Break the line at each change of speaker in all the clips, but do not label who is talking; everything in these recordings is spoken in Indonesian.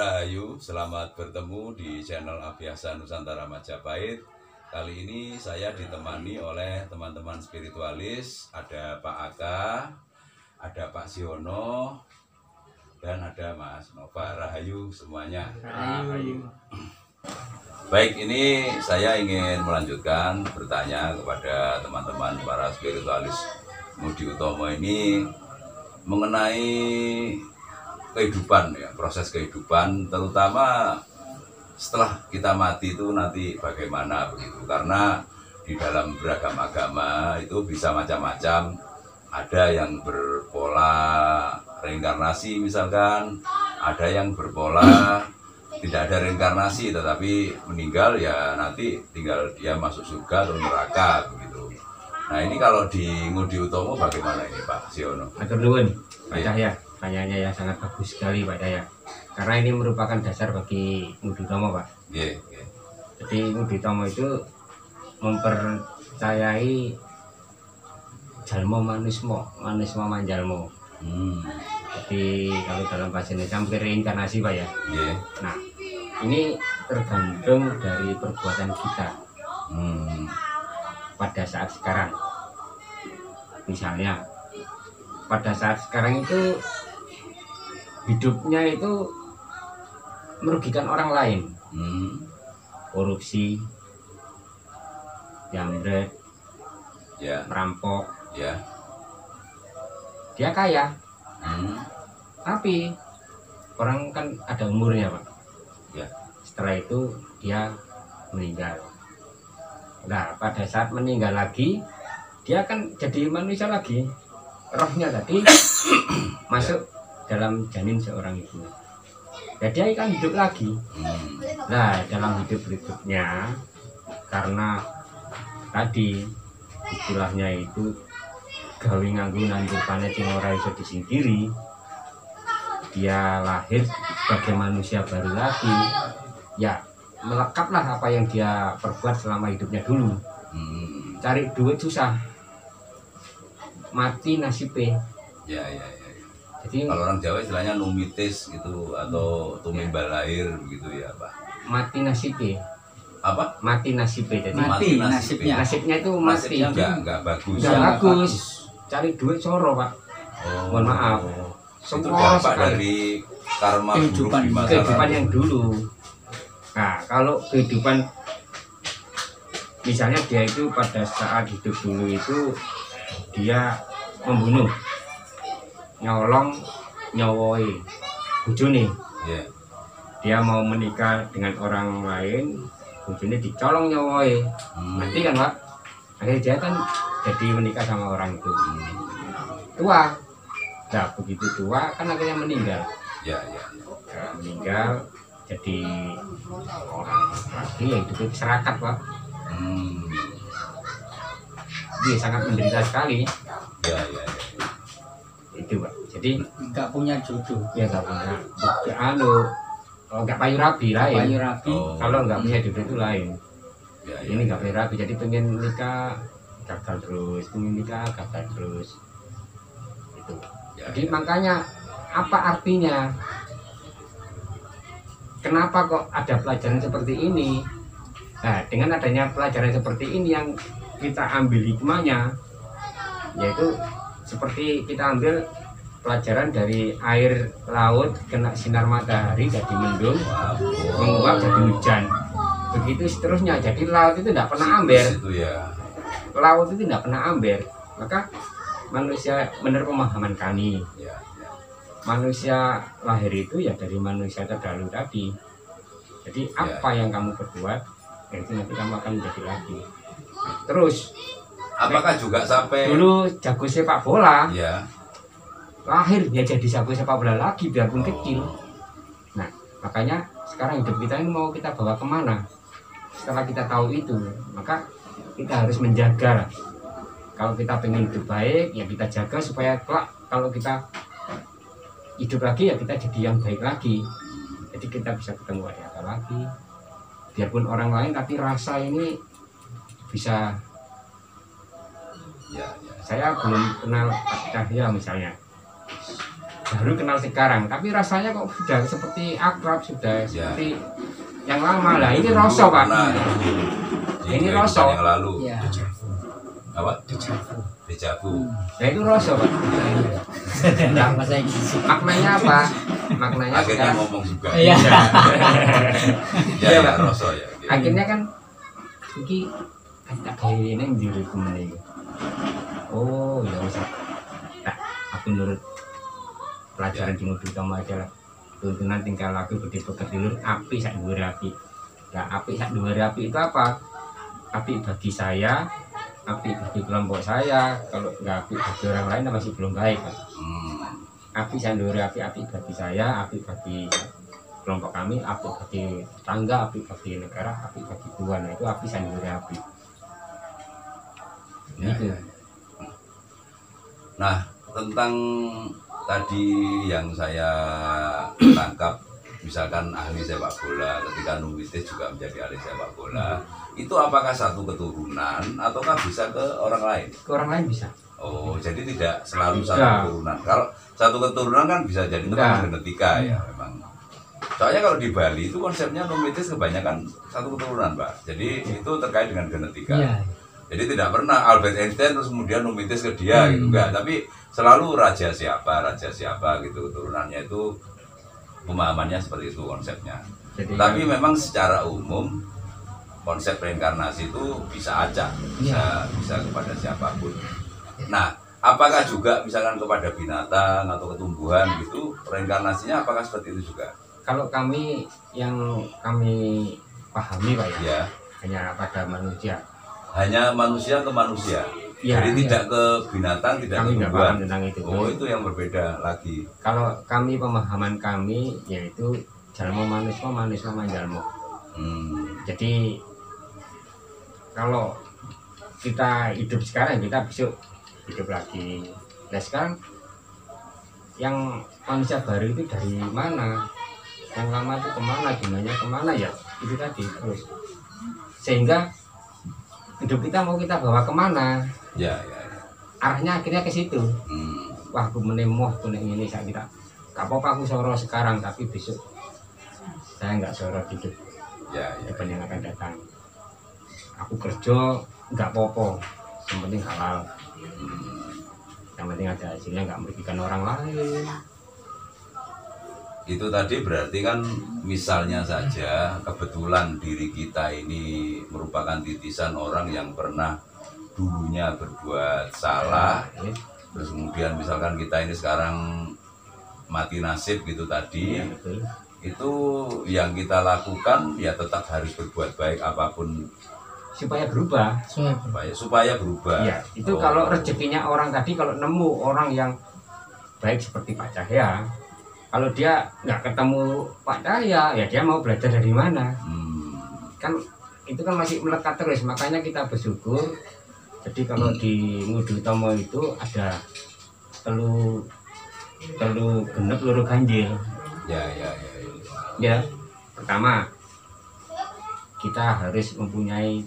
Rahayu, selamat bertemu di channel Abiasa Nusantara Majapahit. Kali ini saya ditemani oleh teman-teman spiritualis, ada Pak Aka, ada Pak Siono, dan ada Mas Nova Rahayu semuanya.
Rahayu.
Baik, ini saya ingin melanjutkan bertanya kepada teman-teman para spiritualis Mudi Utomo ini mengenai kehidupan ya, proses kehidupan terutama setelah kita mati itu nanti bagaimana begitu. Karena di dalam beragam agama itu bisa macam-macam. Ada yang berpola reinkarnasi misalkan, ada yang berpola tidak ada reinkarnasi tetapi meninggal ya nanti tinggal dia masuk surga atau neraka begitu. Nah ini kalau di Ngudi Utomo bagaimana ini Pak Siono?
Atur Pak
Iya.
Cahya. Pertanyaannya ya sangat bagus sekali Pak Cahya. Karena ini merupakan dasar bagi Ngudutomo Pak.
Iya, iya.
Jadi Ngudutomo itu mempercayai jalmo manusmo, manusmo manjalmo.
Hmm,
Jadi kalau dalam bahasa Indonesia hampir reinkarnasi Pak ya.
iya.
Nah, ini tergantung dari perbuatan kita
Hmm,
pada saat sekarang. Misalnya, pada saat sekarang itu hidupnya itu merugikan orang lain,
hmm,
korupsi, jambret,
ya,
merampok,
ya.
dia kaya,
Hmm,
tapi orang kan ada umurnya pak.
Ya.
Setelah itu dia meninggal. Nah pada saat meninggal lagi, dia kan jadi manusia lagi. Rohnya tadi masuk dalam janin seorang ibu. Ya dia kan hidup lagi.
hmm,
Nah dalam hidup berikutnya karena tadi istilahnya itu gawe nganggo nandur panen sing ora iso disingkiri dia lahir sebagai manusia baru lagi ya melekatlah apa yang dia perbuat selama hidupnya dulu
hmm,
cari duit susah mati nasibnya
ya, ya, ya.
Jadi
Kalau orang Jawa istilahnya numitis gitu atau tumimbal lahir begitu ya Pak.
mati nasibnya
Apa?
mati nasibnya jadi
Mati
nasibnya.
nasibnya.
nasibnya itu mati
Nasibnya enggak, enggak bagus.
Nggak
Nggak
bagus cari duit soro pak
Oh,
Mohon maaf.
Itu
Semua
dampak
sekali.
dari karma buruk
Kehidupan-
di masa
kehidupan
lalu.
yang dulu. Nah, kalau kehidupan misalnya dia itu pada saat hidup dulu itu dia membunuh, nyolong, nyowoi, bujuni.
Iya.
Dia mau menikah dengan orang lain, bujuni dicolong nyowoi.
Hmm,
Mati kan pak? Akhirnya dia kan jadi menikah sama orang itu. Tua. Nah, begitu tua kan akhirnya meninggal.
Ya, ya, ya.
Nah, meninggal jadi orang lagi ya hidupnya serakat pak
Hmm,
dia sangat menderita sekali
ya, ya, ya.
Itu pak. Jadi
nggak punya jodoh.
ya nggak punya. Bukti anu kalau nggak payu rabi lain.
Payu rapi
Oh,
kalau nggak punya jodoh itu lain.
Ya, ya.
ini nggak payu rabi jadi pengen nikah gagal terus. Pengen nikah gagal terus. Itu.
Ya,
jadi
ya.
makanya apa artinya? Kenapa kok ada pelajaran seperti ini? Nah dengan adanya pelajaran seperti ini yang kita ambil hikmahnya yaitu seperti kita ambil pelajaran dari air laut kena sinar matahari jadi mendung menguap jadi hujan. Begitu seterusnya. Jadi laut itu tidak pernah amber
ya.
laut itu tidak pernah amber maka manusia menurut pemahaman kami.
Ya, ya.
manusia lahir itu ya dari manusia terdahulu tadi. Jadi apa yang kamu perbuat ya itu nanti kamu akan menjadi lagi. Terus
Apakah juga sampai
dulu jago sepak bola.
Ya
lahir ya jadi jago sepak bola lagi biarpun
Oh.
kecil. Nah makanya sekarang hidup kita ini mau kita bawa ke mana? Setelah kita tahu itu maka kita harus menjaga kalau kita pengen hidup baik ya kita jaga supaya kelak kalau kita hidup lagi ya kita jadi yang baik lagi. Jadi kita bisa ketemu ada lagi. Biarpun orang lain tapi rasa ini bisa. Saya belum kenal Pak Cahya misalnya baru kenal sekarang tapi rasanya kok sudah seperti akrab sudah
Ya.
seperti yang lama lah ini rosok pak
di
Ini
kehidupan
rosok.
yang lalu
Iya.
apa dejavu
nah itu rosok pak
gitu.
maknanya apa maknanya
akhirnya
sekarang
ngomong juga
Iya.
ya
Iya,
ya
Pak.
rosso ya gitu.
akhirnya kan iki tak kayak ini yang diriku meneh oh ya usah tak aku nurut. Pelajaran di mobil kamu adalah tuntunan tingkah laku budi pekerti dulur api sak dua api nah api sak dua api itu apa? Api bagi saya api bagi kelompok saya. Kalau nggak api bagi orang lain masih belum baik? Pak.
Hmm.
api sandori api api bagi saya api bagi kelompok kami api bagi tangga api bagi negara api bagi Tuhan Nah, itu api sandori api
Ya,
Gitu.
ya. Nah, tentang tadi yang saya tangkap, misalkan ahli sepak bola, ketika Numitis juga menjadi ahli sepak bola, itu apakah satu keturunan ataukah bisa ke orang lain?
ke orang lain bisa
Oh, jadi tidak selalu satu
Enggak.
keturunan. Kalau satu keturunan kan bisa jadi kan genetika ya memang. Soalnya kalau di Bali itu konsepnya Numitis kebanyakan satu keturunan, Pak. Jadi itu terkait dengan genetika.
Iya.
Jadi tidak pernah Albert Einstein terus kemudian numitis ke dia gitu
Hmm.
enggak, tapi selalu raja siapa, raja siapa gitu keturunannya itu pemahamannya seperti itu konsepnya.
jadi
Tapi
kan-
memang secara umum konsep reinkarnasi itu bisa acak, bisa bisa kepada siapa pun. Nah, apakah juga misalkan kepada binatang atau ketumbuhan gitu reinkarnasinya apakah seperti itu juga?
kalau kami yang kami pahami pak ya
Ya,
hanya pada manusia
hanya manusia ke manusia.
ya
Jadi
iya.
tidak ke binatang, tidak
kami
ke tumbuhan.
tentang itu
Oh, itu yang berbeda lagi.
kalau kami pemahaman kami yaitu jalmo manusia manusia manjalmo
Hmm.
jadi kalau kita hidup sekarang kita besok hidup lagi nah sekarang yang manusia baru itu dari mana yang lama itu ke mana gunanya ke mana ya itu tadi terus sehingga hidup kita mau kita bawa ke mana
Ya, ya, ya.
arahnya akhirnya ke situ
Hmm.
wah aku menemoh aku ning ini saya kira apa-apa aku soro sekarang tapi besok saya nggak soro hidup
Ya, ya.
depan yang akan datang aku kerja nggak popo yang penting halal
Hmm.
yang penting ada hasilnya nggak merugikan orang lain
Itu tadi berarti kan misalnya saja kebetulan diri kita ini merupakan titisan orang yang pernah dulunya berbuat salah. Terus kemudian misalkan kita ini sekarang mati nasib gitu tadi
iya, betul.
itu yang kita lakukan ya tetap harus berbuat baik apa pun.
Supaya berubah.
Supaya supaya berubah.
Ya itu
Oh.
kalau rezekinya orang tadi kalau nemu orang yang baik seperti Pak Cahya kalau dia nggak ketemu Pak Cahya ya dia mau belajar dari mana
Hmm.
kan itu kan masih melekat terus makanya kita bersyukur jadi kalau di Ngudu Tomo itu ada telu telu genep loro ganjil
ya ya ya, ya.
ya pertama kita harus mempunyai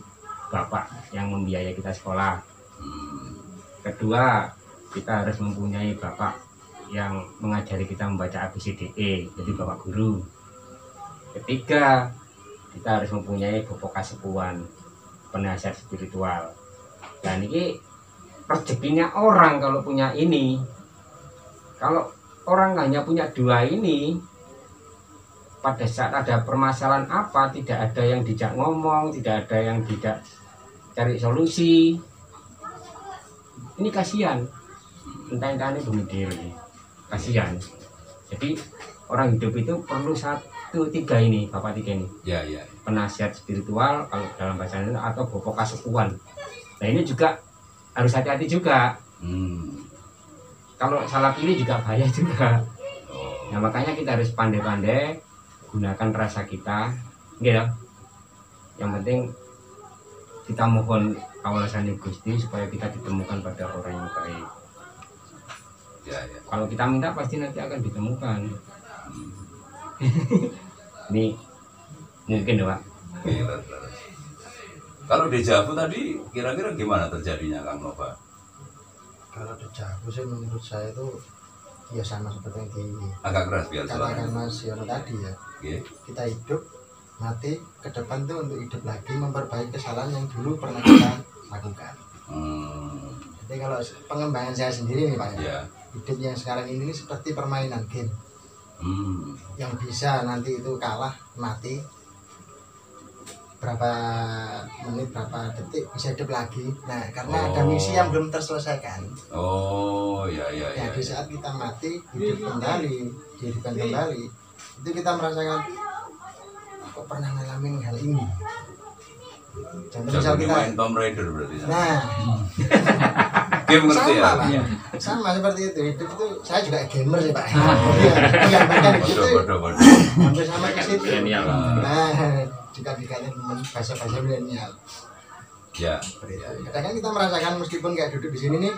bapak yang membiayai kita sekolah
Hmm.
kedua kita harus mempunyai bapak yang mengajari kita membaca ABCDE jadi bapak guru. Ketiga kita harus mempunyai bapak kasepuan penasihat spiritual. Dan ini rezekinya orang kalau punya ini. Kalau orang hanya punya dua ini pada saat ada permasalahan apa tidak ada yang dijak ngomong tidak ada yang tidak cari solusi. Ini kasihan. Entah entah ini bunuh diri kasihan. Jadi orang hidup itu perlu satu tiga ini bapak tiga ini.
Ya ya.
Penasihat spiritual kalau dalam bahasa Indonesia atau bapak kasepuan nah ini juga harus hati-hati juga.
Hmm.
kalau salah pilih juga bahaya juga.
Oh.
nah makanya kita harus pandai-pandai gunakan rasa kita. Gitu yang penting kita mohon kawasan Gusti supaya kita ditemukan pada orang yang baik kalau kita minta pasti nanti akan ditemukan. Ini mungkin ya pak.
Terus. Kalau dejavu tadi kira-kira gimana terjadinya Kang Nova?
kalau dejavu sih menurut saya itu ya sama seperti yang
agak keras biar suaranya
Mas Yono tadi ya.
Oke.
kita hidup mati ke depan tuh untuk hidup lagi memperbaiki kesalahan yang dulu pernah kita lakukan.
Hmm,
jadi kalau pengembangan saya sendiri nih Pak ya.
Ya
hidup yang sekarang ini seperti permainan game.
Hmm,
yang bisa nanti itu kalah mati. Berapa menit berapa detik bisa hidup lagi. Nah karena ada
Oh.
misi yang belum terselesaikan.
Oh ya ya
ya
ya
di saat kita mati hidup kembali dihidupkan kembali itu kita merasakan kok pernah ngalamin hal ini? Contoh misal kita
main Tomb Raider berarti
nah
game ngerti ya.
sama pak sama seperti itu. Hidup itu saya juga gamer sih pak. Iya, menggambarkan hidup
bodoh
itu
bodoh bodoh
hampir sama ke situ. Nah juga dikatain bahasa bahasa milenial.
Ya.
Itu. Kadang kan kita merasakan meskipun kayak duduk di sini nih,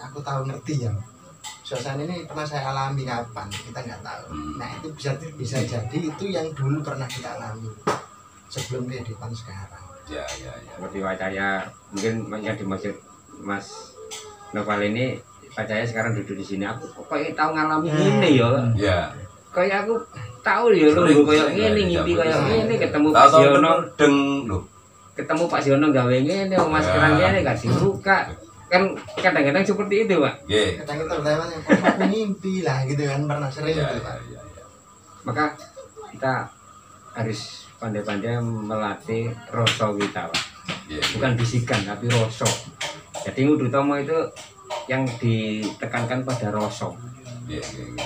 aku tahu ngerti ya. Suasana ini pernah saya alami kapan? Kita nggak tahu.
Hmm.
Nah itu bisa bisa jadi itu yang dulu pernah kita alami sebelum kehidupan sekarang.
ya ya ya.
Seperti wacaya mungkin yang dimaksud Mas Noval ini wacaya sekarang duduk di sini. Aku kok kayak tahu ngalami ini ya?
Ya
kayak aku tahu ya lu kayak ngene
ya,
ngimpi
ya,
kayak
ya.
ngene ketemu Pak Siono.
deng loh
ketemu Pak Siono gawe ngene maskeran
Ya.
ngene gak dibuka. Kan kadang-kadang seperti itu Pak.
Ye.
Kadang kita bertanya, kok aku mimpi lah gitu kan pernah sering
Ya,
gitu
ya,
pak.
ya, ya.
maka kita harus pandai-pandai melatih rasa kita Pak. Bukan bisikan tapi rasa jadi Ngudu Tomo itu yang ditekankan pada rasa
Ye, ye, ye.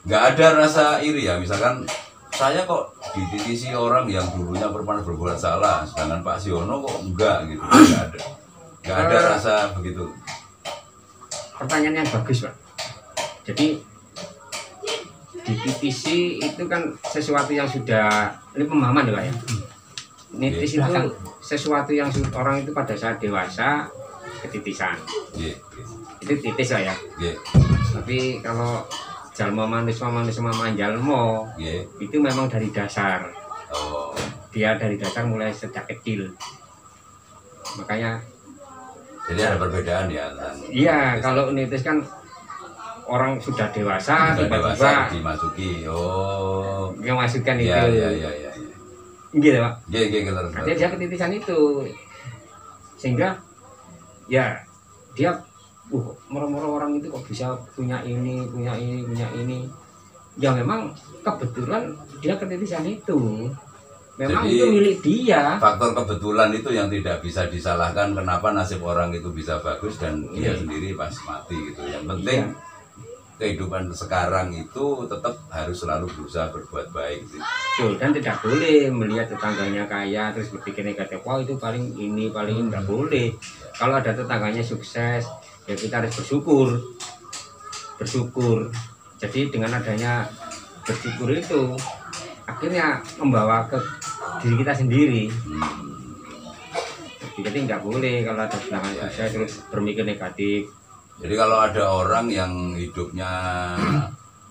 nggak ada rasa iri ya misalkan saya kok dititisi orang yang dulunya pernah berbuat salah sedangkan Pak Siono kok enggak gitu nggak ada nggak ada
Eh.
rasa begitu
pertanyaan yang bagus pak jadi di TTC itu kan sesuatu yang sudah ini pemahaman ya pak ya nitis itu sesuatu yang orang itu pada saat dewasa ketitisan.
Ye,
itu titis lah ya.
Ye,
tapi kalau jalma manusia manusia manjalmo
ye, ye.
itu memang dari dasar.
Oh.
Dia dari dasar mulai sejak kecil. Makanya
jadi ada perbedaan ya
iya kalau nitis kan orang sudah dewasa tiba-tiba
dimasuki. Oh.
Memasukkan itu
ya ya ya ya ya.
Gitu pak?
Ye, kita terus
artinya dia ketitisan itu. Sehingga ya dia uh moro-moro orang itu kok bisa punya ini punya ini punya ini. Ya memang kebetulan dia ketitisan itu. Memang
Jadi-
itu milik dia.
faktor kebetulan itu yang tidak bisa disalahkan kenapa nasib orang itu bisa bagus dan dia
Iya.
sendiri pas mati gitu. Yang penting kehidupan sekarang itu tetap harus selalu berusaha berbuat baik sih.
Betul, dan tidak boleh melihat tetangganya kaya terus berpikir negatif. Wah itu paling ini paling ini tidak boleh. Kalau ada tetangganya sukses ya kita harus bersyukur. Bersyukur. Jadi dengan adanya bersyukur itu akhirnya membawa ke diri kita sendiri.
Hmm,
jadi nggak boleh kalau ada tetangga
Ya,
sukses terus berpikir negatif
Jadi kalau ada orang yang hidupnya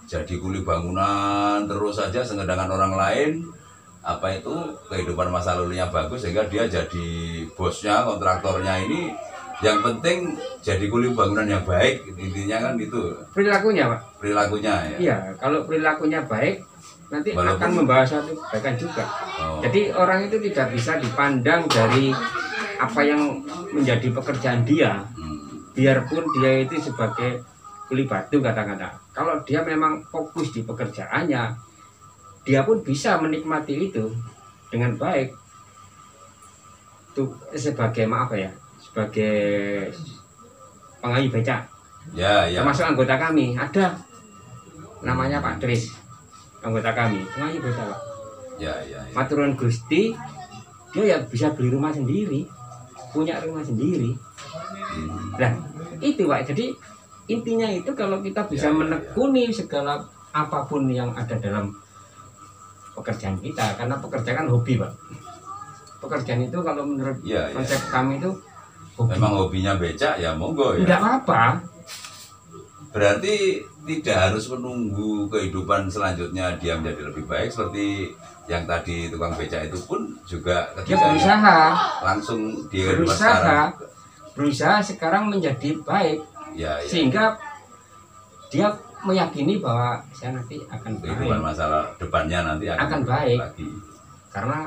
jadi kuli bangunan terus saja sedangkan orang lain apa itu kehidupan masa lalunya bagus sehingga dia jadi bosnya kontraktornya ini yang penting jadi kuli bangunan yang baik intinya kan itu
perilakunya pak?
Perilakunya ya.
iya kalau perilakunya baik nanti
Walaupun-
akan membawa suatu kebaikan juga.
Oh,
Jadi orang itu tidak bisa dipandang dari apa yang menjadi pekerjaan dia, biarpun dia itu sebagai kuli batu kata-kata. Kalau dia memang fokus di pekerjaannya, dia pun bisa menikmati itu dengan baik. Itu sebagai maaf ya, sebagai pengayuh beca,
ya ya.
termasuk anggota kami ada namanya Pak Tris, anggota kami pengayuh beca Pak.
Ya ya. ya.
Maturun Gusti dia ya bisa beli rumah sendiri punya rumah sendiri nah itu pak. Jadi intinya itu kalau kita bisa
Ya, ya, ya.
menekuni segala apa pun yang ada dalam pekerjaan kita karena pekerjaan kan hobi pak. Pekerjaan itu kalau menurut
Ya, ya.
konsep kami itu hobi.
Memang hobinya becak ya monggo ya.
tidak apa
Berarti tidak harus menunggu kehidupan selanjutnya dia menjadi lebih baik seperti yang tadi tukang becak itu pun juga
dia
ketika
berusaha
langsung di kehidupan
berusaha.
sekarang
berusaha sekarang menjadi baik.
Ya ya.
Sehingga dia meyakini bahwa saya nanti akan baik.
masalah depannya nanti akan,
Akan baik.
lagi.
Karena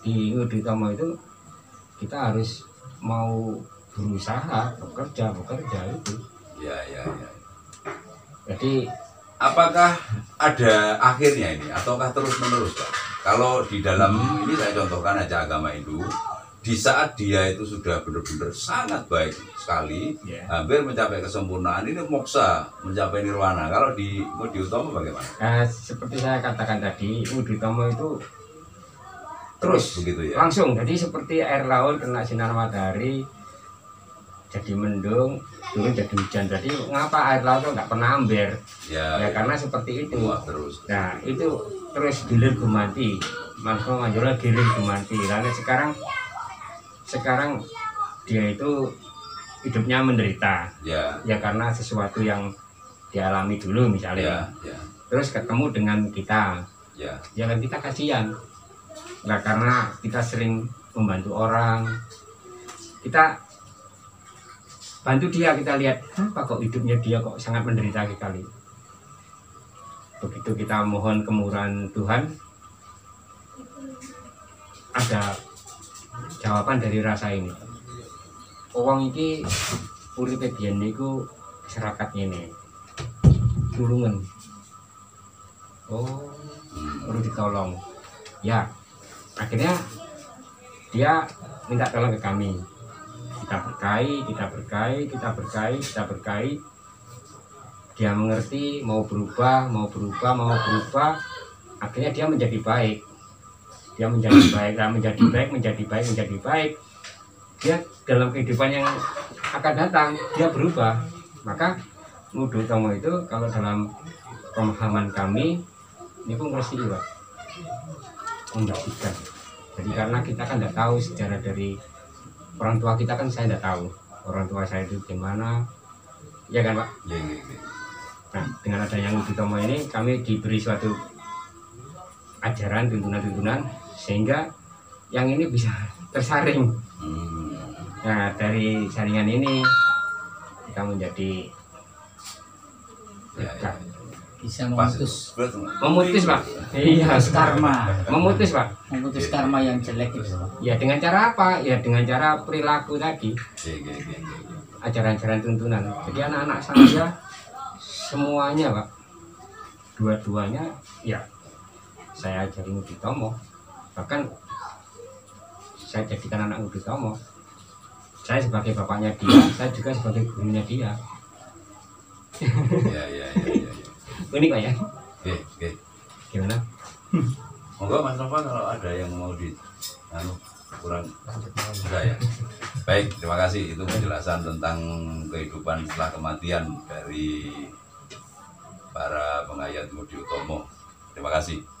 di Uditomo itu kita harus mau berusaha bekerja bekerja itu.
Ya ya ya.
Jadi
apakah ada akhirnya ini? Ataukah terus menerus pak? Kalau di dalam ini saya contohkan aja agama Hindu di saat dia itu sudah benar-benar sangat baik sekali
ya.
hampir mencapai kesempurnaan ini moksa mencapai nirwana. Kalau di Mudi Utomo bagaimana?
Nah, seperti saya katakan tadi Uditomo itu terus
begitu ya?
langsung. Jadi seperti air laut kena sinar matahari jadi mendung turun jadi hujan. Jadi ngapa air laut itu nggak pernah amber?
Ya,
ya karena seperti itu.
Wah, terus.
Nah itu terus gilir gumanti Manso Manjola gilir gumanti lalu sekarang sekarang dia itu hidupnya menderita.
Ya.
Ya karena sesuatu yang dialami dulu
ya
misalnya.
Ya
terus ketemu dengan kita.
Ya.
Ya kan kita kasihan. Nah karena kita sering membantu orang. Kita bantu dia kita lihat apa kok hidupnya dia kok sangat menderita sekali? Begitu kita mohon kemurahan Tuhan ada jawaban dari rasa ini. Wong iki uripe biyen niku masyarakat ini tulungan. Oh perlu ditolong. Ya akhirnya dia minta tolong ke kami. Kita berkahi kita berkahi kita berkahi kita berkahi. Dia mengerti mau berubah mau berubah mau berubah. Akhirnya dia menjadi baik dia menjadi baik nah, menjadi baik menjadi baik menjadi baik. Dia dalam kehidupan yang akan datang dia berubah. Maka Mudu Tomo itu kalau dalam pemahaman kami ini pun ngerti pak membagikan jadi karena kita kan tidak tahu sejarah dari orang tua kita kan saya tidak tahu. Orang tua saya itu gimana. Ya kan pak?
Ya, ya, ya.
nah dengan adanya Mudu Tomo ini kami diberi suatu ajaran tuntunan-tuntunan sehingga yang ini bisa tersaring
Hmm.
Nah, dari saringan ini kita menjadi
Ya, ya.
bisa memutus
memutus, Pak. Iya,
karma
memutus, Pak.
memutus karma yang jelek itu Pak.
Ya dengan cara apa? Ya dengan cara perilaku tadi, ajaran-ajaran tuntunan. Jadi anak-anak saya semuanya, Pak. Dua-duanya ya saya ajari Mudi Tomo. Bahkan saya jadikan anak Mudi Tomo. Saya sebagai bapaknya dia, saya juga sebagai gurunya dia.
ya, ya, ya, ya, ya.
Unik Pak ya?
Oke, oke.
Gimana?
Monggo Mas Nova kalau ada yang mau di anu kurang enggak ya. Baik, terima kasih itu penjelasan tentang kehidupan setelah kematian dari para pengayat Mudi Utomo. Terima kasih.